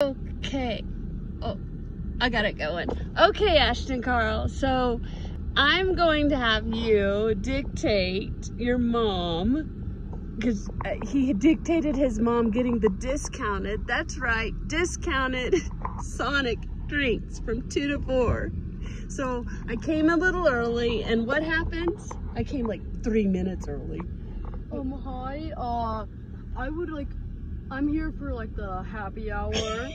Okay. Oh, I got it going. Okay, Ashton Carl. So I'm going to have you dictate your mom because uh, he dictated his mom getting the discounted, that's right, discounted Sonic drinks from two to four. So I came a little early and what happens? I came like three minutes early. Um, hi. Uh, I would like. I'm here for like the happy hour.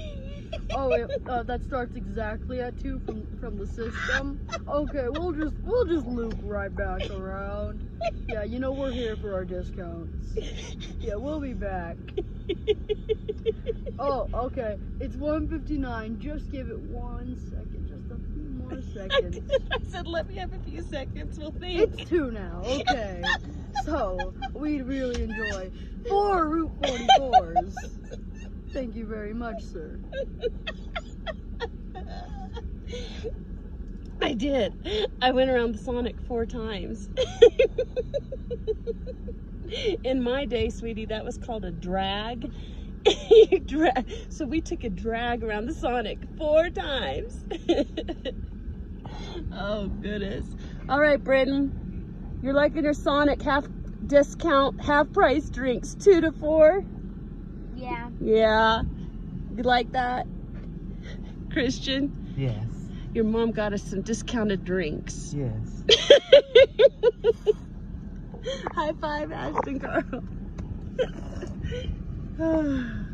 oh, it, uh, that starts exactly at two from from the system. Okay, we'll just we'll just loop right back around. Yeah, you know we're here for our discounts. Yeah, we'll be back. Oh, okay. It's 1:59. Just give it one second. Just a few more seconds. I said, let me have a few seconds. We'll think. It's two now. Okay. So we'd really enjoy four Route 44s. Thank you very much, sir. I did. I went around the Sonic four times. In my day, sweetie, that was called a drag. So we took a drag around the Sonic four times. Oh, goodness. All right, Britton. You're liking your Sonic half discount, half price drinks, two to four? Yeah. Yeah. You like that? Christian? Yes. Your mom got us some discounted drinks. Yes. High five, Ashton Carl.